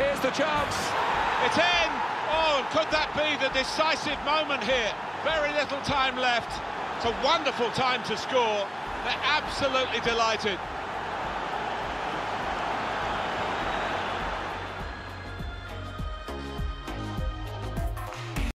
Here's the chance. It's in! Oh, and could that be the decisive moment here? Very little time left. It's a wonderful time to score. They're absolutely delighted.